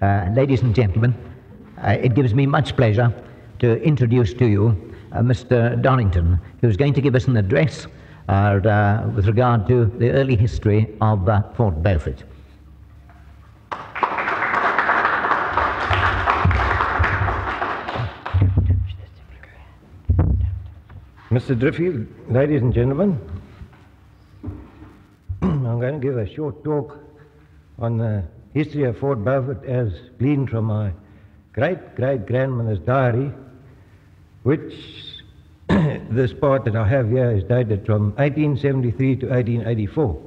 Uh, ladies and gentlemen, uh, it gives me much pleasure to introduce to you uh, Mr. Dorrington, who's going to give us an address uh, uh, with regard to the early history of Fort Beaufort. Mr. Driffield, ladies and gentlemen, I'm going to give a short talk on the history of Fort Beaufort as gleaned from my great great grandmother's diary, which this part that I have here is dated from 1873 to 1884.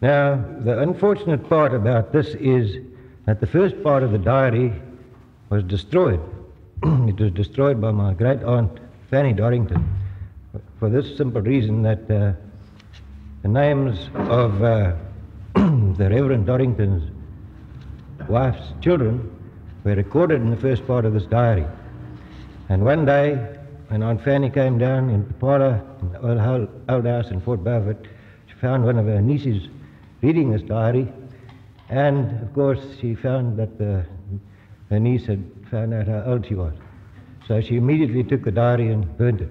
Now, the unfortunate part about this is that the first part of the diary was destroyed. it was destroyed by my great aunt Fanny Dorrington for this simple reason that uh, the names of uh, the Reverend Dorrington's wife's children were recorded in the first part of this diary. And one day, when Aunt Fanny came down in the parlor in the old, old house in Fort Beaufort, she found one of her nieces reading this diary, and of course she found that the, her niece had found out how old she was. So she immediately took the diary and burned it.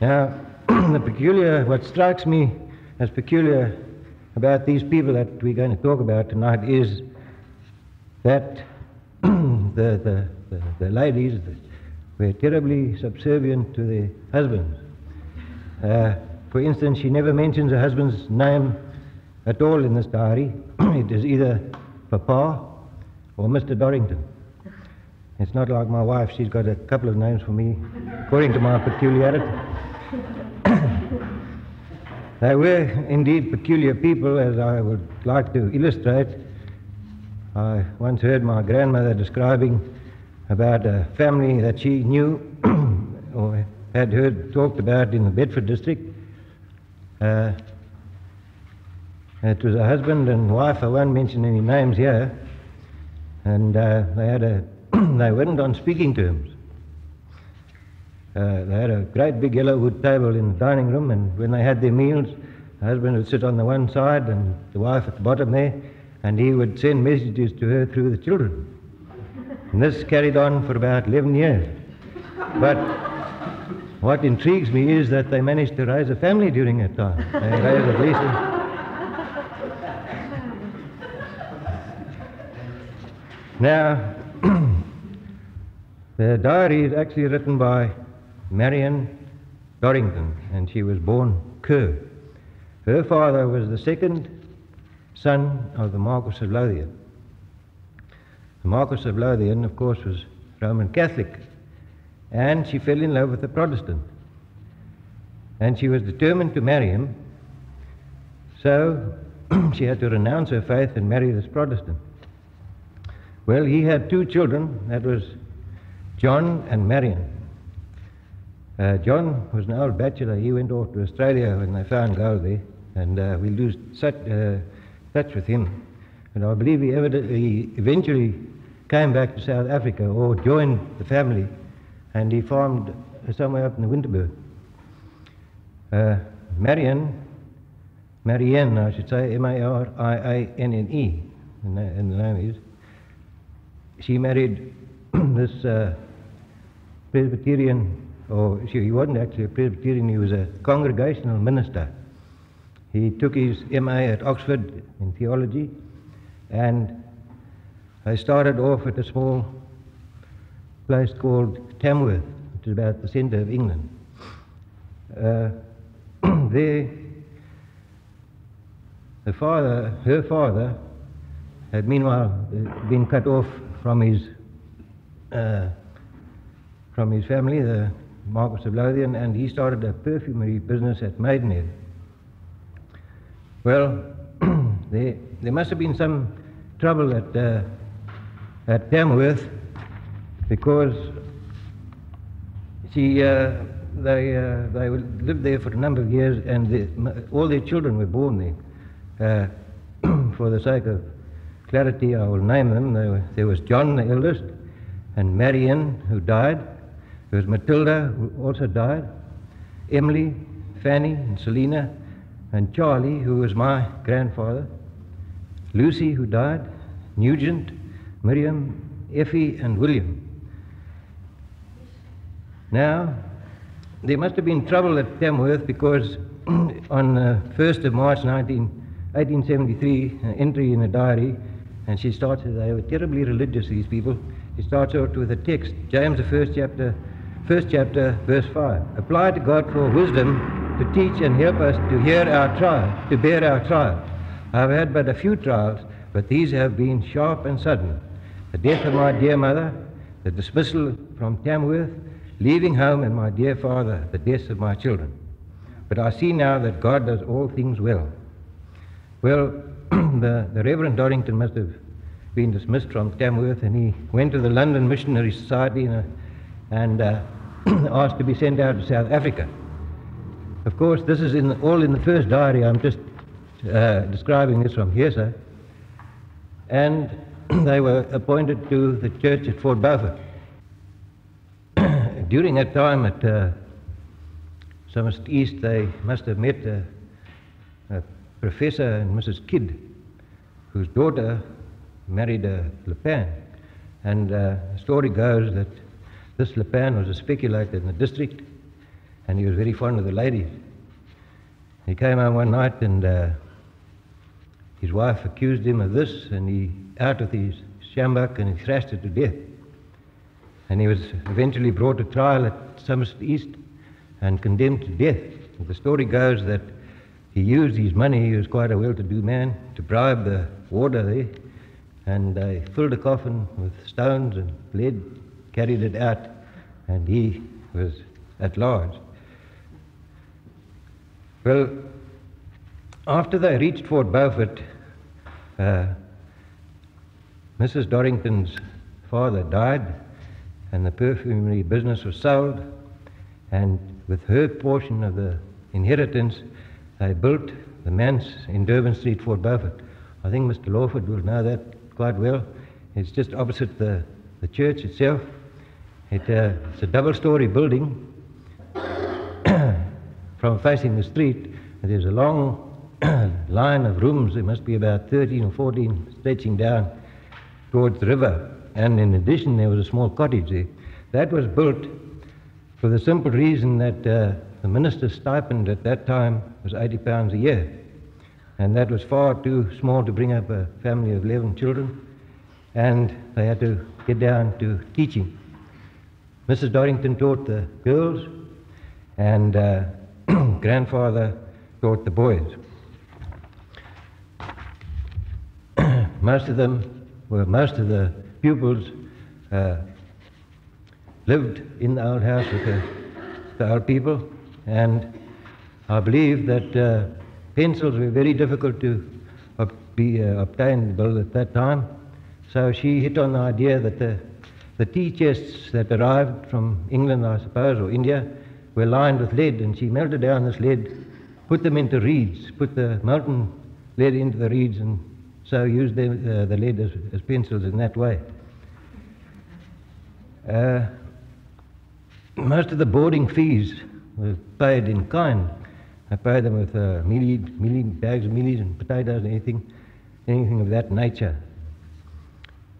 Now, the peculiar, what strikes me as peculiar about these people that we're going to talk about tonight is that the, the, the, the, ladies were terribly subservient to their husbands. Uh, for instance, she never mentions her husband's name at all in this diary. it is either Papa or Mr. Dorrington. It's not like my wife, she's got a couple of names for me, according to my peculiarity. They were indeed peculiar people, as I would like to illustrate. I once heard my grandmother describing about a family that she knew or had heard talked about in the Bedford district. Uh, it was a husband and wife, I won't mention any names here, and uh, they had a they weren't on speaking terms. Uh, they had a great big yellow wood table in the dining room, and when they had their meals, the husband would sit on the one side and the wife at the bottom there, and he would send messages to her through the children. And this carried on for about 11 years. But what intrigues me is that they managed to raise a family during that time. They raised at least. A... Now, the diary is actually written by Marion Dorrington, and she was born Kerr. Her father was the second son of the Marquis of Lothian. The Marquis of Lothian, of course, was Roman Catholic, and she fell in love with a Protestant. And she was determined to marry him, so she had to renounce her faith and marry this Protestant. Well, he had two children. That was John and Marion. Uh, John was an old bachelor. He went off to Australia when they found gold there, and uh, we lose such, uh, touch with him. And I believe he, he, eventually came back to South Africa or joined the family, and he farmed somewhere up in the Winterberg. Uh, Marion, Marianne, I should say, M-A-R-I-A-N-N-E, and the name is. She married this uh, Or he wasn't actually a Presbyterian, he was a congregational minister. He took his MA at Oxford in theology, and I started off at a small place called Tamworth, which is about the centre of England. Uh, there, the father, her father, had meanwhile been cut off from his uh, from his family, the Marquis of Lothian, and he started a perfumery business at Maidenhead. Well, there, there must have been some trouble at, uh, at Tamworth because she, uh, they, uh, they lived there for a number of years and the, all their children were born there. Uh, for the sake of clarity, I will name them. There was John, the eldest, and Marion, who died. There was Matilda, who also died, Emily, Fanny, and Selina, and Charlie, who was my grandfather. Lucy, who died, Nugent, Miriam, Effie, and William. Now, there must have been trouble at Tamworth because on uh, the 1st of March 19, 1873, an uh, entry in a diary, and she starts, they were terribly religious, these people. She starts out with a text, James, the first chapter, first chapter, verse 5. Apply to God for wisdom to teach and help us to hear our trial, to bear our trial. I've had but a few trials, but these have been sharp and sudden. The death of my dear mother, the dismissal from Tamworth, leaving home, and my dear father, the deaths of my children. But I see now that God does all things well. Well, the, the Reverend Dorrington must have been dismissed from Tamworth, and he went to the London Missionary Society uh, and uh, asked to be sent out to South Africa. Of course, this is in, all in the first diary. I'm just uh, describing this from here, sir. And they were appointed to the church at Fort Beaufort. During that time at uh, Somerset East, they must have met a, a professor and Mrs. Kidd, whose daughter married a Le Pen. And uh, the story goes that this Le Pen was a speculator in the district, and he was very fond of the ladies. He came home one night, and uh, his wife accused him of this, and he out with his sjambok and he thrashed her to death. And he was eventually brought to trial at Somerset East and condemned to death. The story goes that he used his money, he was quite a well to do man, to bribe the warder there, and they filled the coffin with stones and lead, carried it out, and he was at large. Well, after they reached Fort Beaufort, uh, Mrs. Dorrington's father died, and the perfumery business was sold, and with her portion of the inheritance, they built the manse in Durban Street, Fort Beaufort. I think Mr. Lawford will know that quite well. It's just opposite the, the church itself. It, uh, it's a double story building from facing the street. There's a long line of rooms, there must be about 13 or 14 stretching down towards the river. And in addition, there was a small cottage there. That was built for the simple reason that uh, the minister's stipend at that time was 80 pounds a year. And that was far too small to bring up a family of 11 children. And they had to get down to teaching. Mrs. Dorrington taught the girls, and uh, grandfather taught the boys. most of them were, most of the pupils uh, lived in the old house with the, the old people, and I believe that uh, pencils were very difficult to be uh, obtained at that time. So she hit on the idea that the, the tea chests that arrived from England, I suppose, or India, were lined with lead, and she melted down this lead, put them into reeds, put the molten lead into the reeds, and so used the, uh, the lead as, as pencils in that way. Uh, most of the boarding fees were paid in kind. I paid them with uh, mealie, mealie, bags of mealies and potatoes and anything, anything of that nature.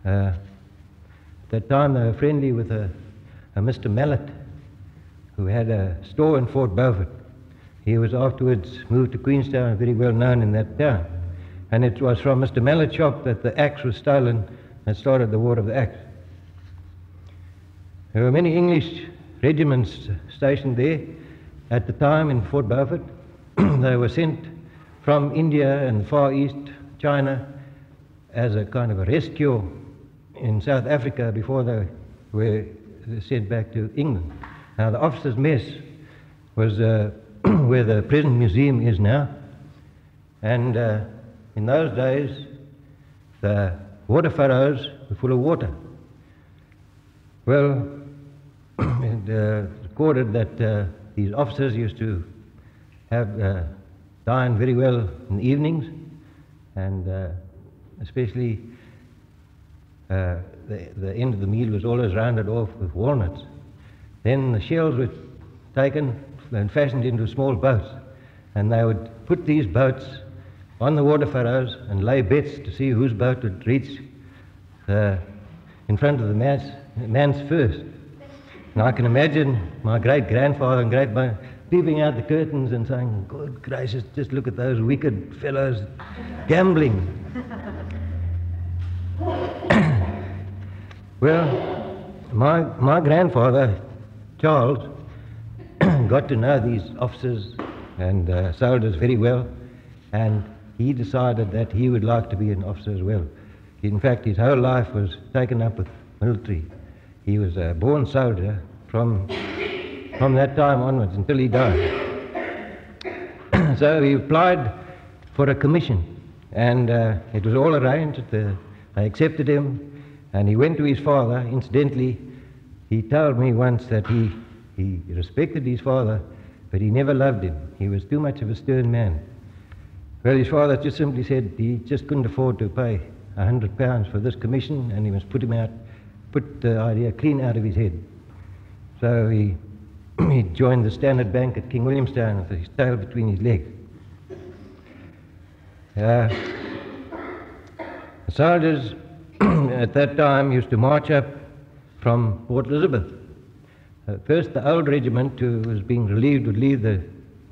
Uh, that time, they were friendly with a, a Mr. Mallet, who had a store in Fort Beaufort. He was afterwards moved to Queenstown, and very well known in that town. And it was from Mr. Mallet's shop that the axe was stolen and started the War of the Axe. There were many English regiments stationed there at the time in Fort Beaufort. they were sent from India and the Far East, China, as a kind of a rescue in South Africa before they were sent back to England. Now, the officers' mess was uh, where the prison museum is now, and uh, in those days, the water furrows were full of water. Well, it uh, recorded that uh, these officers used to have uh, dine very well in the evenings, and uh, especially uh, the, the end of the meal was always rounded off with walnuts. Then the shells were taken and fashioned into small boats, and they would put these boats on the water furrows and lay bets to see whose boat would reach uh, in front of the man's, man's first. And I can imagine my great grandfather and great mother peeping out the curtains and saying, Good gracious, just look at those wicked fellows gambling. Well, my, my grandfather, Charles, got to know these officers and uh, soldiers very well, and he decided that he would like to be an officer as well. In fact, his whole life was taken up with military. He was a born soldier from, from that time onwards until he died. so he applied for a commission, and uh, it was all arranged. The, I accepted him, and he went to his father. Incidentally, he told me once that he, he respected his father, but he never loved him. He was too much of a stern man. Well, his father just simply said he just couldn't afford to pay a hundred pounds for this commission, and he must put him out, put the idea clean out of his head. So he, he joined the Standard Bank at King Williamstown with his tail between his legs. Uh, the soldiers at that time used to march up from Port Elizabeth. Uh, first, the old regiment who was being relieved would leave the,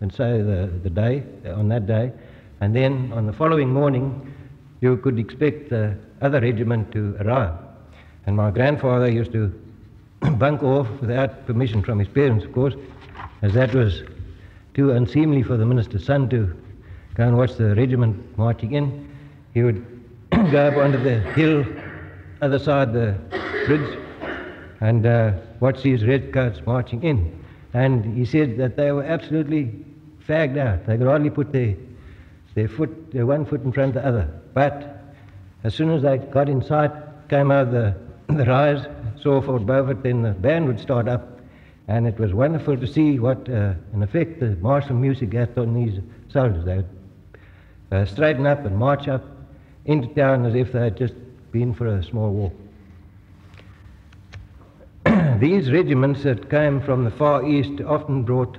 and say the, the day, on that day, and then on the following morning, you could expect the other regiment to arrive. And my grandfather used to bunk off without permission from his parents, of course, as that was too unseemly for the minister's son to go and watch the regiment marching in. He would go up onto the hill, other side the bridge, and uh, watch these redcoats marching in. And he said that they were absolutely fagged out. They could hardly put their, their foot, their one foot in front of the other. But as soon as they got in sight, came over the, the rise, saw Fort Beaufort, then the band would start up. And it was wonderful to see what, uh, in effect, the martial music had on these soldiers. They would uh, straighten up and march up into town as if they had just been for a small walk. these regiments that came from the Far East often brought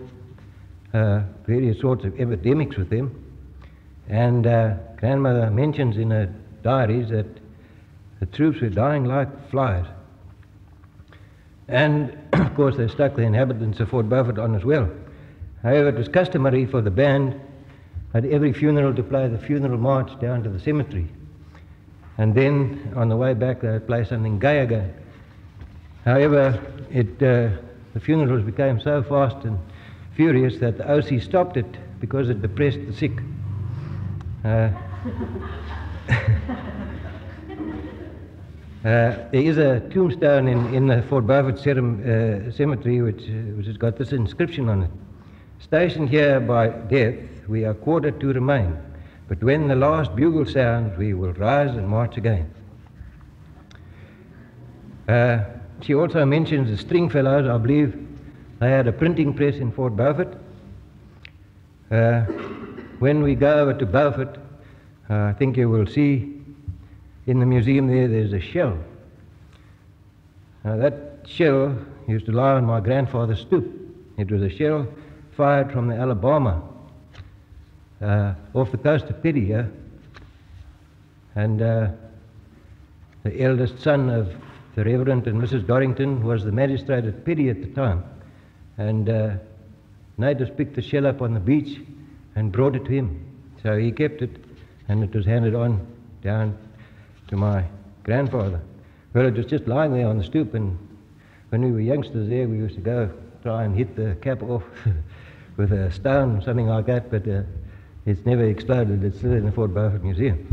uh, various sorts of epidemics with them. And uh, grandmother mentions in her diaries that the troops were dying like flies. And of course, they stuck the inhabitants of Fort Beaufort on as well. However, it was customary for the band at every funeral to play the funeral march down to the cemetery. And then on the way back, they would play something gay again. However, it, uh, the funerals became so fast and furious that the OC stopped it because it depressed the sick. Uh, Uh, there is a tombstone in, in the Fort Beaufort uh, Cemetery which, uh, which has got this inscription on it. Stationed here by death, we are quartered to remain, but when the last bugle sounds, we will rise and march again. Uh, she also mentions the Stringfellows, I believe they had a printing press in Fort Beaufort. Uh, when we go over to Beaufort, uh, I think you will see in the museum there, there's a shell. Now, that shell used to lie on my grandfather's stoop. It was a shell fired from the Alabama uh, off the coast of here. And uh, the eldest son of the Reverend and Mrs. Dorrington was the magistrate at Peddie at the time. And uh, natives picked the shell up on the beach and brought it to him. So he kept it, and it was handed on down to my grandfather. Well, it was just lying there on the stoop, and when we were youngsters there, we used to go try and hit the cap off with a stone, something like that, but uh, it's never exploded. It's still in the Fort Beaufort Museum.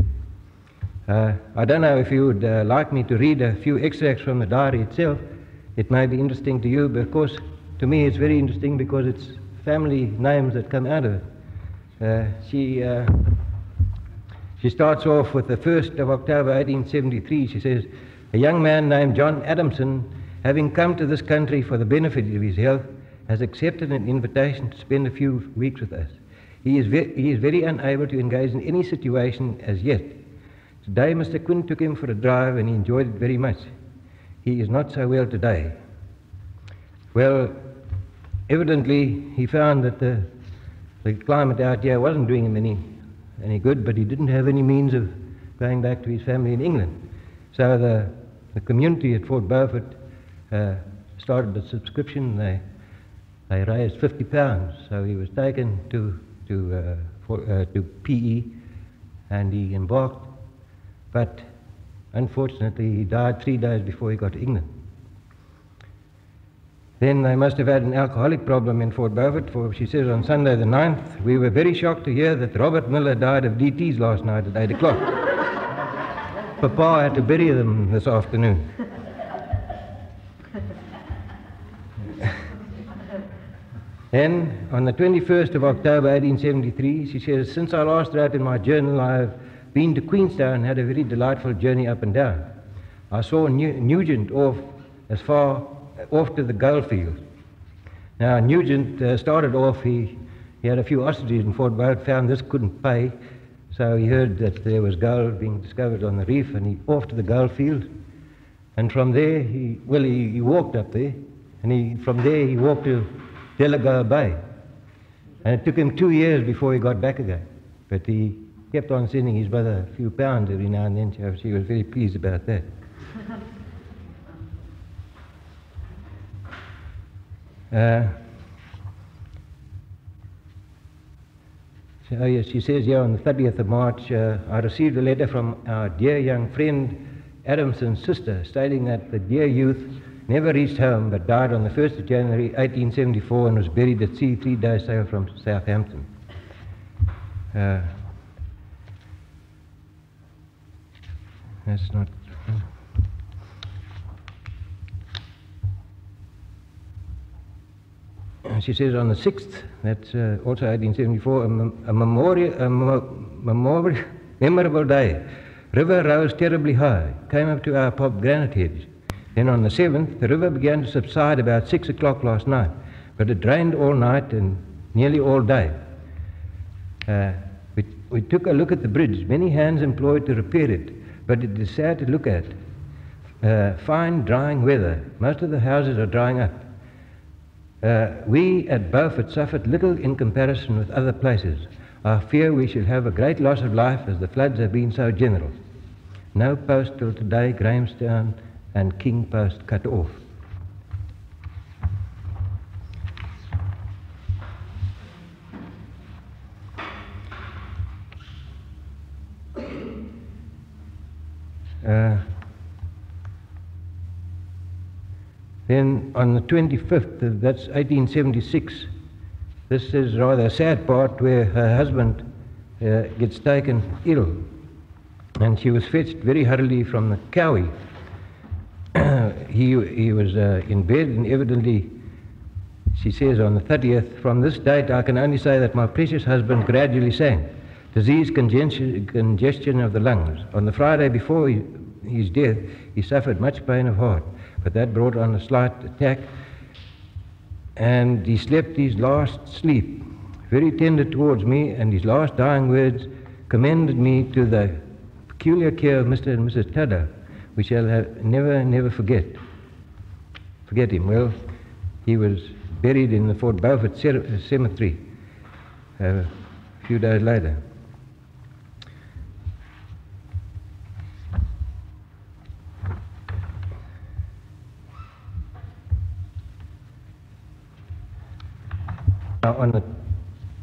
Uh, I don't know if you would uh, like me to read a few extracts from the diary itself. It may be interesting to you, but of course, to me, it's very interesting because it's family names that come out of it. Uh, she uh, she starts off with the 1st of October 1873. She says, A young man named John Adamson, having come to this country for the benefit of his health, has accepted an invitation to spend a few weeks with us. He is, ve- he is very unable to engage in any situation as yet. Today, Mr. Quinn took him for a drive and he enjoyed it very much. He is not so well today. Well, evidently, he found that the, the climate out here wasn't doing him any any good, but he didn't have any means of going back to his family in England. So the, the community at Fort Beaufort uh, started a subscription. They, they raised 50 pounds. So he was taken to, to, uh, for, uh, to PE and he embarked. But unfortunately, he died three days before he got to England. Then they must have had an alcoholic problem in Fort Beaufort, for she says on Sunday the 9th, we were very shocked to hear that Robert Miller died of DTs last night at 8 o'clock. Papa had to bury them this afternoon. Then, on the 21st of October 1873, she says, Since I last wrote in my journal, I have been to Queenstown and had a very delightful journey up and down. I saw Nugent off as far off to the Goldfield. Now, Nugent uh, started off, he, he had a few ostriches in Fort Beaufort, found this couldn't pay, so he heard that there was gold being discovered on the reef, and he off to the Goldfield. And from there, he, well, he, he walked up there, and he, from there he walked to Delagoa Bay. And it took him two years before he got back again. But he kept on sending his brother a few pounds every now and then, so she was very pleased about that. Uh, so, oh yes, she says here on the 30th of March, uh, I received a letter from our dear young friend Adamson's sister stating that the dear youth never reached home but died on the 1st of January 1874 and was buried at sea three days sail from Southampton. Uh, that's not she says on the 6th, that's uh, also 1874, a, a, memorial, a memorial, memorable day. River rose terribly high, came up to our pomegranate hedge. Then on the 7th, the river began to subside about 6 o'clock last night, but it drained all night and nearly all day. Uh, we, we took a look at the bridge, many hands employed to repair it, but it is sad to look at. Uh, fine drying weather, most of the houses are drying up. Uh, we at Beaufort suffered little in comparison with other places. I fear we shall have a great loss of life as the floods have been so general. No post till today, Grahamstown and King Post cut off. Uh, Then on the 25th, that's 1876, this is rather a sad part where her husband uh, gets taken ill. And she was fetched very hurriedly from the Kowie. He, he was uh, in bed and evidently, she says on the 30th, from this date I can only say that my precious husband gradually sank. Disease congestion, congestion of the lungs. On the Friday before he, his death, he suffered much pain of heart but that brought on a slight attack. And he slept his last sleep, very tender towards me, and his last dying words commended me to the peculiar care of Mr. and Mrs. Tudor, which I'll have, never, never forget. Forget him. Well, he was buried in the Fort Beaufort Cemetery uh, a few days later. on the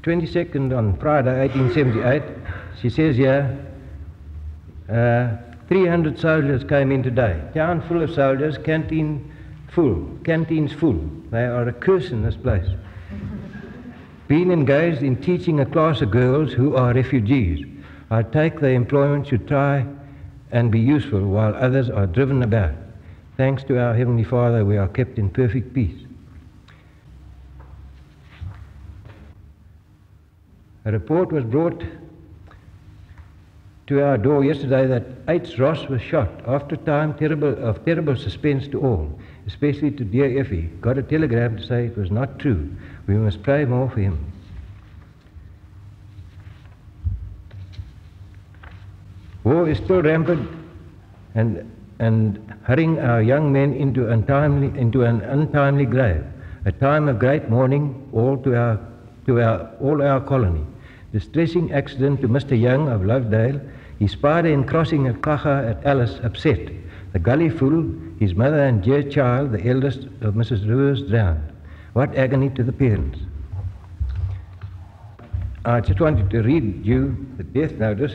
22nd on Friday, 1878, she says here, uh, 300 soldiers came in today. Town full of soldiers, canteen full, canteens full. They are a curse in this place. Being engaged in teaching a class of girls who are refugees. I take the employment to try and be useful while others are driven about. Thanks to our Heavenly Father, we are kept in perfect peace. A report was brought to our door yesterday that H. Ross was shot. After time terrible, of terrible suspense to all, especially to dear Effie. Got a telegram to say it was not true. We must pray more for him. War is still rampant and, and hurrying our young men into, untimely, into an untimely grave. A time of great mourning all to our, to our, all our colony. distressing accident to Mr. Young of Lovedale. His spider in crossing a kacha at Alice upset. The gully full, his mother and dear child, the eldest of Mrs. Rivers, drowned. What agony to the parents. I just wanted to read you the death notice.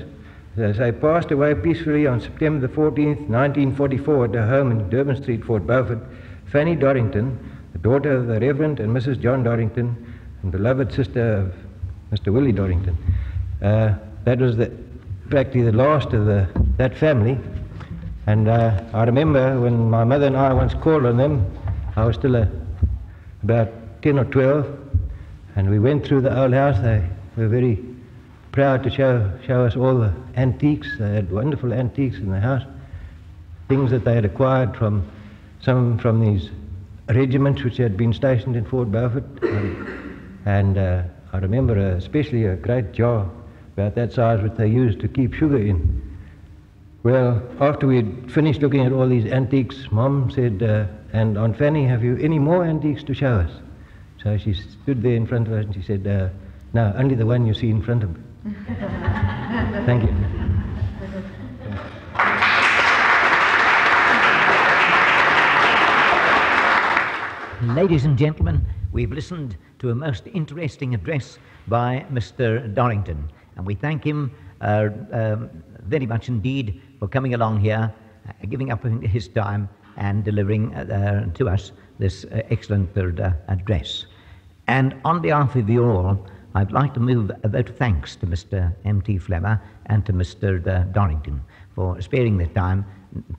As I passed away peacefully on September the 14th, 1944, at her home in Durban Street, Fort Beaufort, Fanny Dorrington, the daughter of the Reverend and Mrs. John Dorrington, and beloved sister of Mr. Willie Dorrington. Uh, that was the, practically the last of the, that family. And uh, I remember when my mother and I once called on them, I was still a, about 10 or 12, and we went through the old house. They were very proud to show, show us all the antiques. They had wonderful antiques in the house, things that they had acquired from some from these regiments which had been stationed in Fort Beaufort. And uh, I remember especially a great jar about that size which they used to keep sugar in. Well, after we'd finished looking at all these antiques, Mom said, uh, and Aunt Fanny, have you any more antiques to show us? So she stood there in front of us and she said, uh, no, only the one you see in front of me. Thank you. Ladies and gentlemen, we've listened to a most interesting address by Mr. Dorrington, and we thank him uh, um, very much indeed for coming along here, uh, giving up his time, and delivering uh, to us this uh, excellent uh, address. And on behalf of you all, I'd like to move a vote of thanks to Mr. M.T. Flemmer and to Mr. Dorrington for sparing their time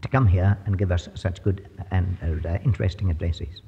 to come here and give us such good and uh, interesting addresses.